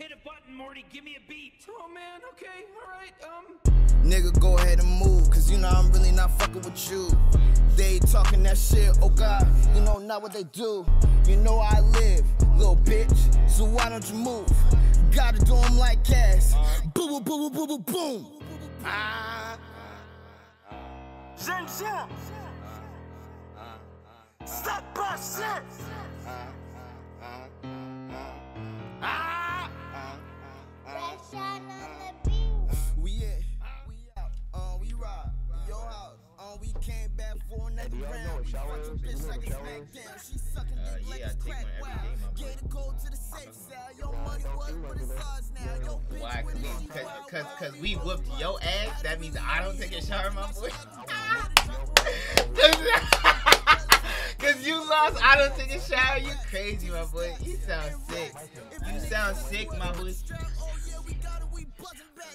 Hit a button, Morty. Give me a beat. Oh man, okay, alright, um. Nigga, go ahead and move, cause you know I'm really not fucking with you. They talking that shit, oh god, you know not what they do. You know I live, little bitch, so why don't you move? Gotta do them like cash. Boo boo boo boo boo boo boom. Ah. J'aime bien. Ça passe. Ah. Shine on the beat. We in, we out, uh, we ride. Your house, uh, we came back for another round. We fuck your bitch like a smackdown. She sucking dick like yeah, I it's take crack. one every Wow. day, my boy. Code to the safe side. Your money was, but it's ours now. Yo, bitch, Why? Cause, we- cause, cause, cause we whooped your ass. That means I don't take a shower, my boy. Cause you lost, I don't take a shower. You crazy, my boy. You sound sick. You sound sick, my boy.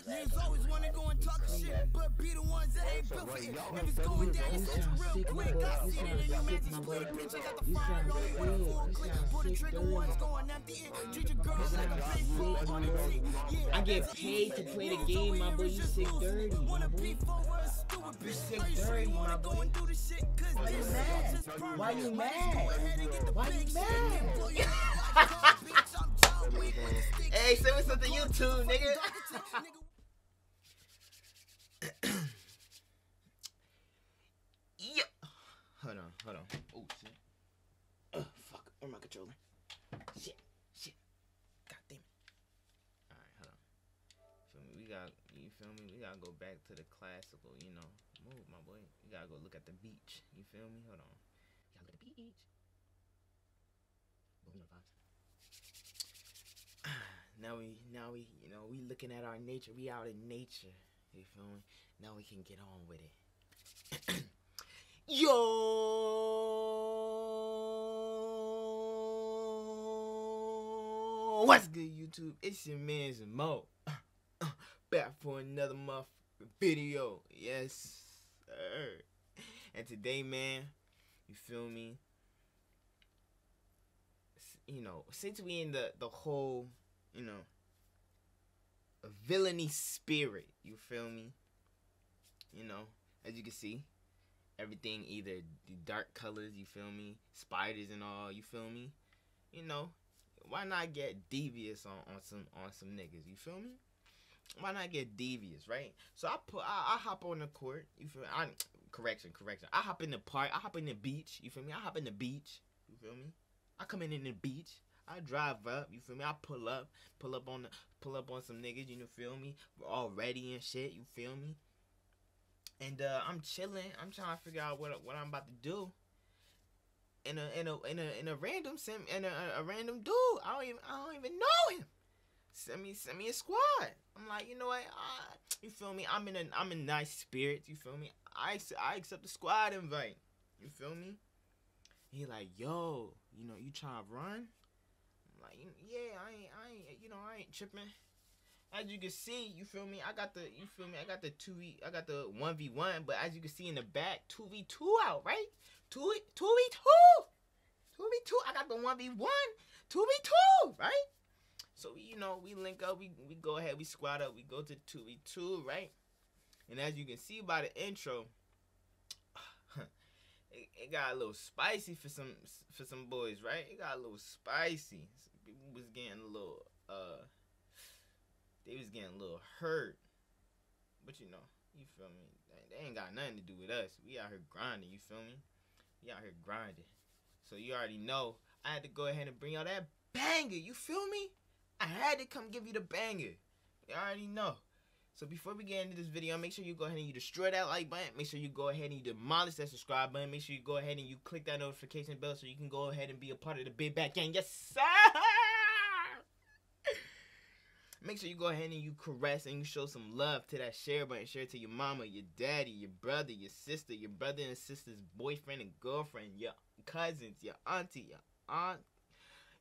Niggas always wanna go and talk shit, but be the ones that ain't built for it. If it's going down, it's over real quick. I see it in your magic square, bitch. I got the fire rolling with a full clip. Pull the trigger once, going after it. Treat your girls like a big fool on the tee. Yeah, I get paid to play the game, my boy. You sick dirty, my wanna boy. be for us, stupid bitch. sick Are you sure dirty, you wanna my go boy. and do the shit? Cause Why you this mad? shit's permanent. Why you mad? go ahead and get the Why you big shit. mad? Pull your like a car, bitch. I'm John Wick with the stick. Hey, say what's up to YouTube, nigga. yeah. Hold on. Oh shit. Ugh, fuck. Where my controller? Shit, shit. God damn it. Alright, hold on. Feel me? We got you feel me? We gotta go back to the classical, you know. Move my boy. You gotta go look at the beach. You feel me? Hold on. We gotta look at the beach. Boom vibes. Now we now we you know we looking at our nature. We out in nature. You feel me? Now we can get on with it. Yo, what's good, YouTube? It's your man's Mo. Back for another motherfucking video. Yes, sir. And today, man, you feel me? You know, since we in the the whole, you know, a villainy spirit, you feel me? You know, as you can see, everything either the dark colors, you feel me? Spiders and all, you feel me? You know, why not get devious on, on some on some niggas, you feel me? Why not get devious, right? So I put I, I hop on the court, you feel me? I correction, correction. I hop in the park, I hop in the beach, you feel me? I hop in the beach, you feel me? I come in in the beach. I drive up, you feel me? I pull up, pull up on the, pull up on some niggas, you know, feel me? We're all ready and shit, you feel me? And uh, I'm chilling. I'm trying to figure out what what I'm about to do. In a in a in a in a random sim in a, a random dude. I don't even I don't even know him. Send me send me a squad. I'm like, you know what? Uh, you feel me? I'm in a I'm in nice spirits. You feel me? I I accept the squad invite. You feel me? He like, yo, you know, you trying to run? I'm like, yeah, I ain't, I ain't, you know, I ain't tripping. As you can see, you feel me? I got the, you feel me? I got the two I got the one v one, but as you can see in the back, two v two out, right? Two v two v two, two v two. I got the one v one, two v two, right? So you know, we link up, we we go ahead, we squad up, we go to two v two, right? And as you can see by the intro, it, it got a little spicy for some for some boys, right? It got a little spicy. People was getting a little uh they was getting a little hurt. But you know, you feel me? They ain't got nothing to do with us. We out here grinding, you feel me? We out here grinding. So you already know I had to go ahead and bring out that banger, you feel me? I had to come give you the banger. You already know. So before we get into this video, make sure you go ahead and you destroy that like button. Make sure you go ahead and you demolish that subscribe button. Make sure you go ahead and you click that notification bell so you can go ahead and be a part of the Big Back Gang. Yes, sir! Make sure you go ahead and you caress and you show some love to that share button. Share it to your mama, your daddy, your brother, your sister, your brother and sister's boyfriend and girlfriend, your cousins, your auntie, your aunt,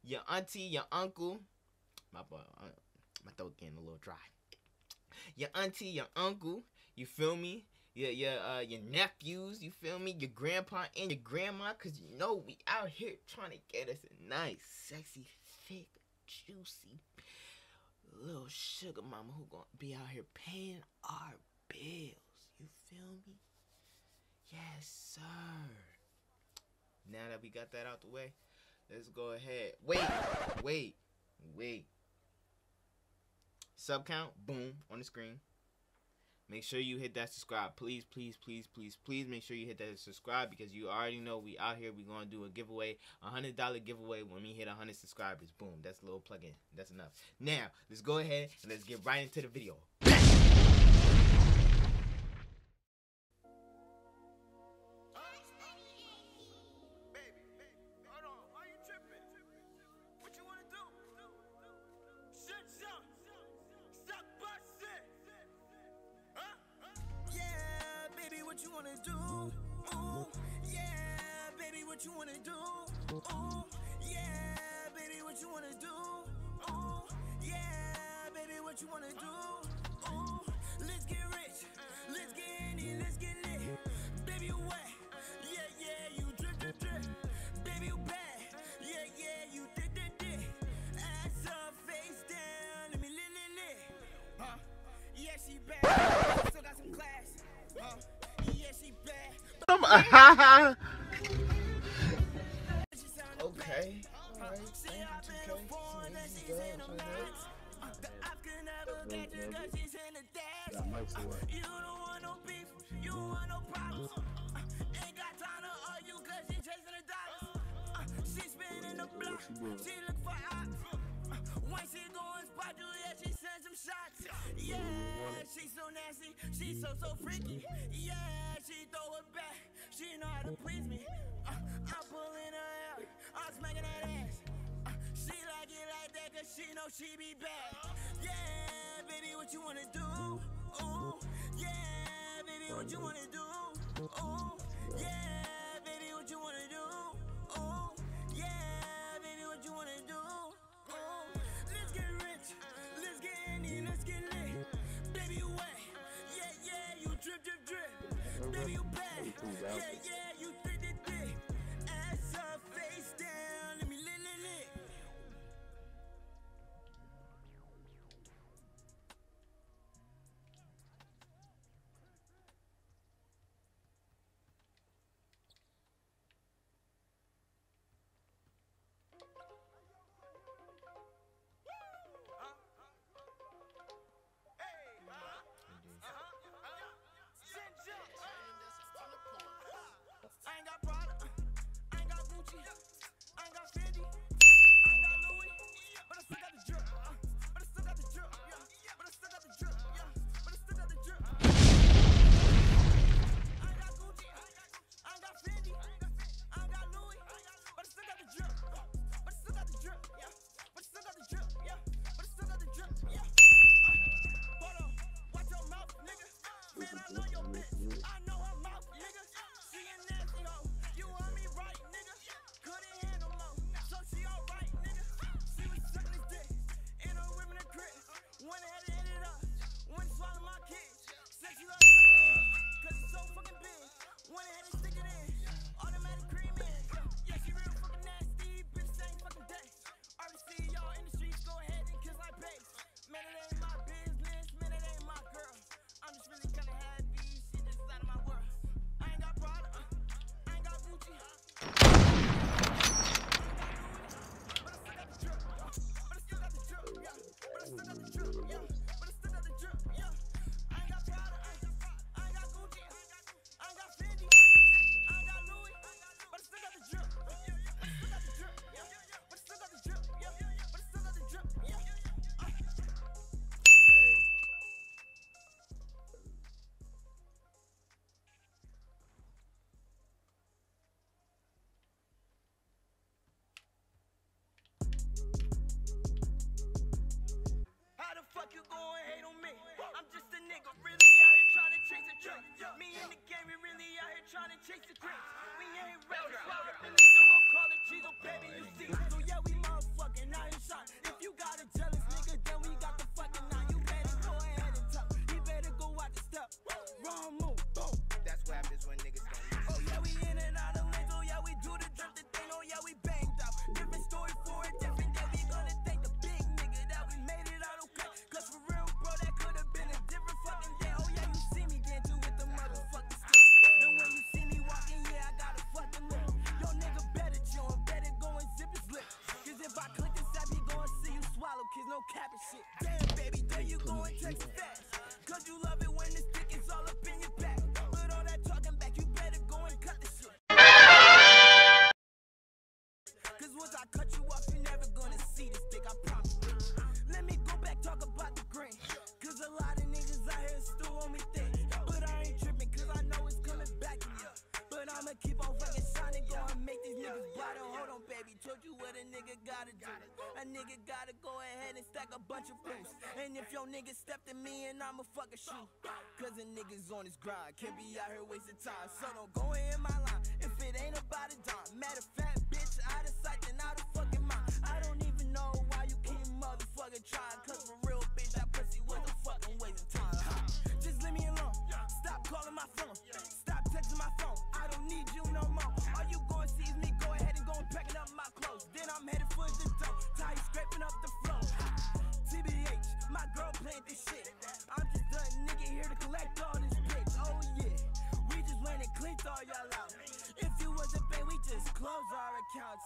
your auntie, your uncle. My boy, uh, my throat getting a little dry. Your auntie, your uncle, you feel me? Your your uh your nephews, you feel me? Your grandpa and your grandma, cause you know we out here trying to get us a nice, sexy, thick, juicy little sugar mama who gonna be out here paying our bills. You feel me? Yes, sir. Now that we got that out the way, let's go ahead. Wait, wait, wait. Sub count, boom, on the screen. Make sure you hit that subscribe. Please, please, please, please, please make sure you hit that subscribe because you already know we out here. we going to do a giveaway, a $100 giveaway when we hit a 100 subscribers. Boom. That's a little plug in. That's enough. Now, let's go ahead and let's get right into the video. What you wanna do? Ooh, yeah, baby, what you wanna do? Ooh, yeah, baby, what you wanna do? Ooh, let's get rich, let's get let's get lit. Baby, you wet, yeah, yeah, you drip, drip, drip. Baby, you bad, yeah, she bad, still got some class. Yeah, she bad. spinning the she look for ops. When she go and spot you, yeah, she send some shots. Yeah, she so nasty, she so so freaky. Yeah, she throw it back, she know how to please me. Uh, I'm pulling her out, I'm smacking that ass. Uh, she like it like that cause she know she be bad. Yeah, baby, what you wanna do? Ooh, yeah, baby, what you wanna do? Ooh, yeah, Baby, you bad, yeah, yeah, Wrong move. Baby, told you what a nigga gotta do. A nigga gotta go ahead and stack a bunch of blues. And if your nigga stepped to me and I'ma fucking shoot. Cause a nigga's on his grind, can't be out here wasting time. So don't go in my line if it ain't about a dime. Matter of fact, bitch, out of sight and out of fucking mind. I don't even know why you keep motherfucking trying. Cause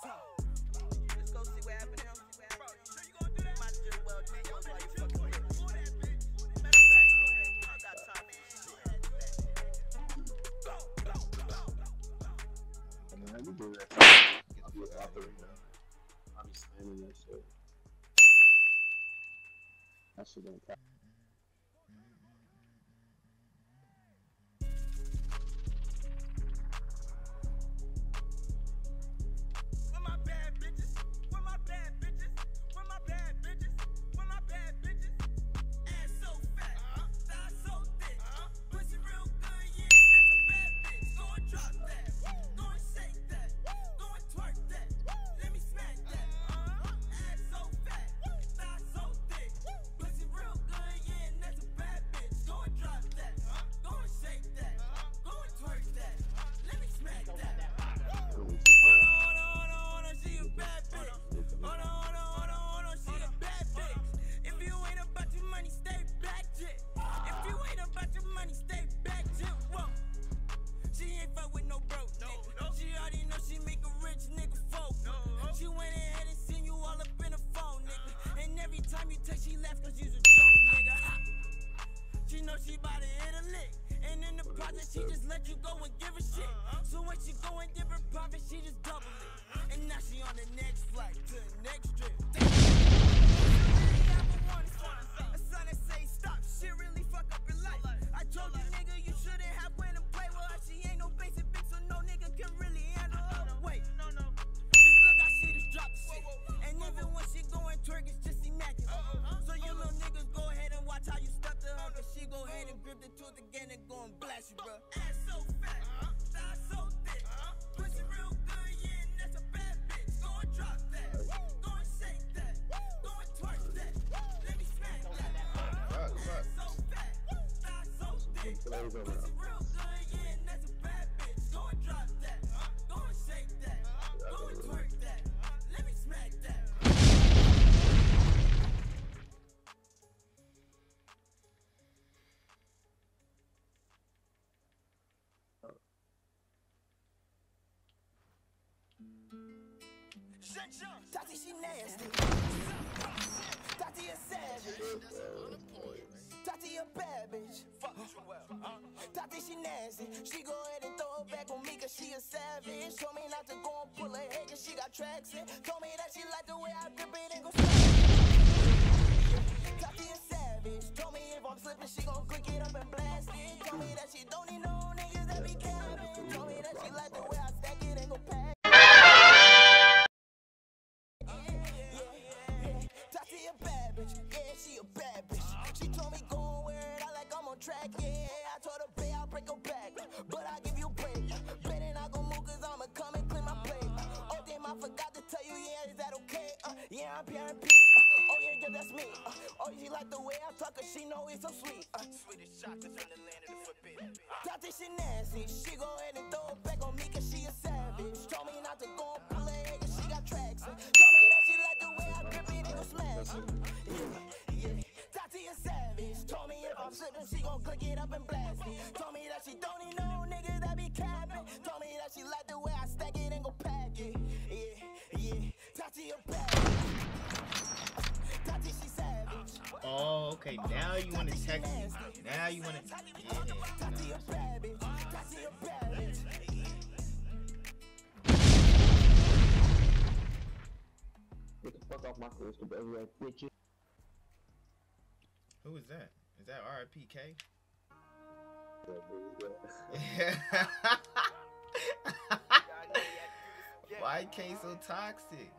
our accounts. Let's go see what happened now. Bro, you sure you gonna do that? Might just well take while you fucking with. I mean, do that. I'll be out there, you. I'll be slamming that shit. That shit don't you, bro. Ass so fat, thigh so thick. Pussy real good, yeah, and that's a bad bitch. Go and drop that. Go and shake that. Go and twerk that. Let me smack that. Ass so fat, so thick. Tati, she nasty. Tati a savage. Tati a bad bitch. Tati, she nasty. She go ahead and throw it back on me cause she a savage. Told me not to go and pull her head cause she got tracks in. Told me that she like the way I grip it and go Tati a savage. Told me if I'm slipping, she gon' click it up and blast it. Told me that she don't need no niggas that be capping. Told me that she like the way I on track, yeah. I told her, babe, I'll break her back, but I give you break. Better not go move, cause I'ma come and clean my plate. Oh, damn, I forgot to tell you, yeah, is that okay? Uh, yeah, I'm Pierre and P. Uh, oh, yeah, girl, that's me. Uh, oh, she like the way I talk, cause she know it's so sweet. Uh, Sweetest chocolate in the land of the footbit. Tati, she nasty. She go ahead and throw it back on me, cause she a savage. Told me not to go and pull her head, cause she got tracks. Uh, told me that she like the way I grip it and go smash it. Yeah, yeah. Tati a savage. Told me if I'm slipping, she gon' click it up and blast it. Told me that she don't need no niggas that be capping. Told me that she like the way I stack it and go pack it. Yeah, yeah. Tati a bad. Tati she savage. Oh, okay, now you want to text me. Now you want to. Yeah. Get the fuck off my face, the baby ass bitch. Who is that? Is that RIPK? Yeah, Why K so toxic?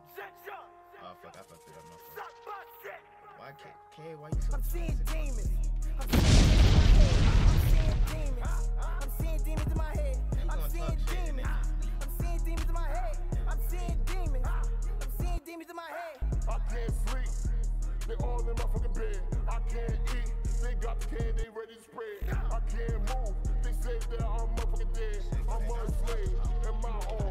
Oh fuck, I fucked it up. My fault. Why K? K, why you so I'm seeing toxic? demons. I'm seeing demons. I'm seeing demons in my head. I'm seeing talk shit and demons. I'm seeing demons in my head. I'm seeing demons. I'm seeing demons in my head. I can't sleep. They all in my fucking bed. I can't eat. They got the can, they ready to spread. I can't move. They say that I'm motherfucking dead. I'm enslaved in my own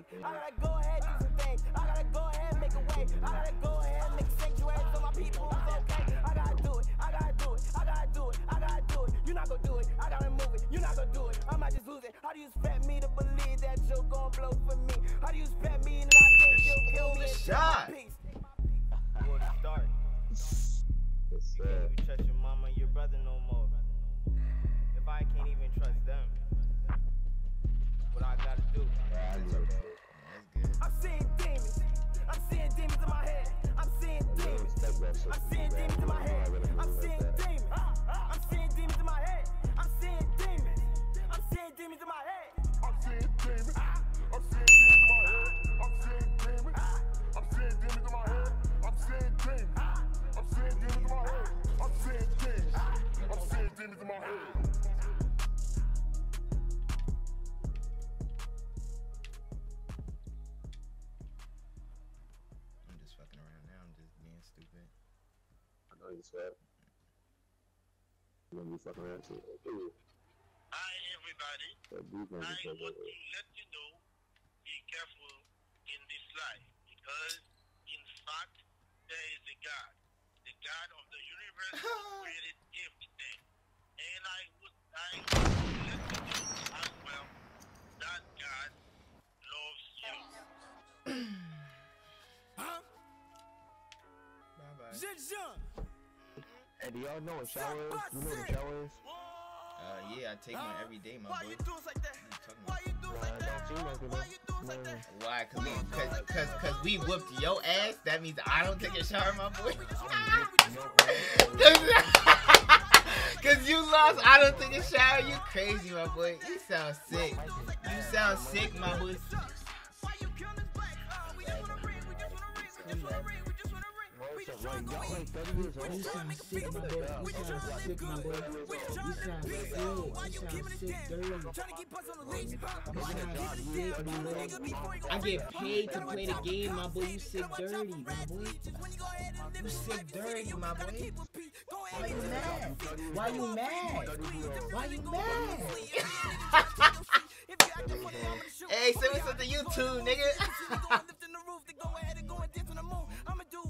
ahead, make a escape. I gotta go ahead, do some things. I gotta go ahead, make a way. I gotta go ahead, make a sanctuary so my people is okay. I gotta do it. I gotta do it. I gotta do it. I gotta do it. You're not gonna do it. I gotta move it. You're not gonna do it. I might just lose it. How do you expect me to believe that you're gonna blow for me? How do you expect me to not think you'll kill me and Shot. peace? War to start. You can't even trust your mama and your brother no more. If I can't even trust them, what I gotta do? Yeah, I know that. That's good. I'm seeing demons. I'm seeing demons in my head. I'm seeing demons. respect that shit. I'm seeing demons in my You know I head. I'm seeing demons. I'm seeing demons in my head. I'm seeing demons. I'm seeing demons in my head. I'm seeing demons. I'm seeing demons in my head. I'm seeing demons. I'm seeing demons in my head. I'm seeing demons. I'm seeing demons in my head. I'm seeing demons. I'm seeing demons in my head. I know you gonna be fucking around too. Okay. Hi everybody. That I is so want to let you know, be careful in this life because in fact there is a God. The God of the universe who created Hey, do y'all know what shower is? You know what a shower is? Uh, yeah, I take one every day, my Why boy. you do us like that? What you talking Why about? you do us like that? Nah, don't seem like it, Why you do like that? Why? Cause we, cause, cause, cause we whooped your ass. That means I don't take a shower, my boy. Cause you lost. I don't take a shower. You crazy, my boy. You sound sick. You sound sick, my boy. Ring. We just Wait, tryna go y'all in. like 30 years old? You sound sick, my boy. You sound sick, my boy. You sound sick. You sound sick, dirty. Keep us on the leash, huh? You sound sick, my boy. I get paid to play the game, my boy. You sick, dirty, my boy. You sick, dirty, my boy. Why you mad? Why you mad? Why you mad? Hey, send me something YouTube, nigga.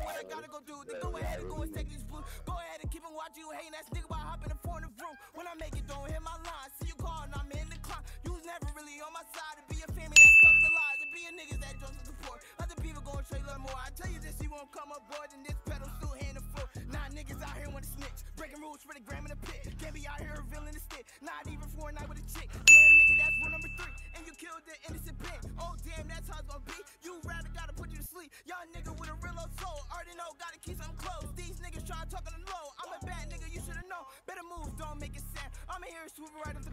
What I gotta go do. Then go ahead and go and take these blues. Go ahead and keep on watching you hating ass nigga while I hop in the front of the room. When I make it, don't hit my line. See you calling, I'm in the climb. You was never really on my side. To be a family that started the lies. To be a niggas that just support. Other people gon' trade love more. I tell you this, you won't come aboard. And this pedal still hand the floor. Nah, niggas out here wanna snitch. Breaking rules for the gram in the pit. Can't be out here revealing the stick. Not even for a night with a chick. Damn, nigga, that's rule number three. And you killed the innocent pin. Oh, damn, that's how it's gonna be. Try to talk on the low. I'm a bad nigga, you should've known. Better move, don't make it sound. I'm a here swooping right up the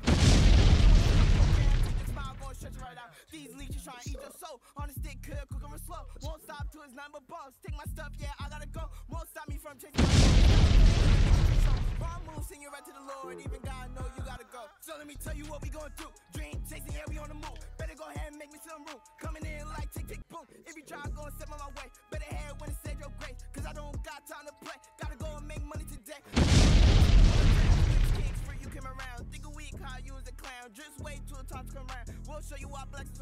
right out. These leeches trying to eat your soul. On the stick, could cook 'em slow. Won't stop till it's none but. Take my stuff, yeah, I gotta go. Won't stop me from chasing Wrong move, send you right to the Lord. Even God know you gotta go. So let me tell you what we going through. Dream chasing, yeah, we on the move. Better go ahead and make me some room. Coming in like tick, tick, boom. If you try, go and step on my way. Better head when it said your grace. Cause I don't got time to play. Came around. Think a you was a clown. Just wait till the to come. We'll show you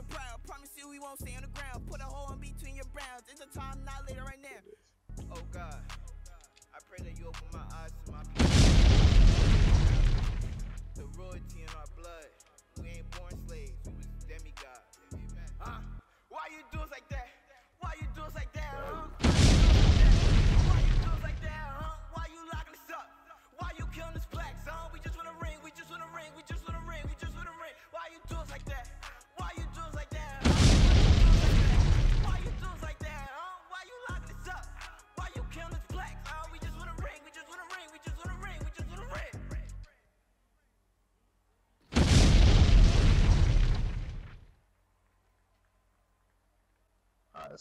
proud. Promise you we won't stay on the ground. Put a hole in between your browns. It's a time, not later, right now. Oh God, I pray that you open my eyes to my people. The royalty in our blood. We ain't born slaves, we was demigods. Huh? Why you do us like that? Why you do us like that, huh?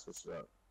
What's up.